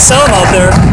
sell out there.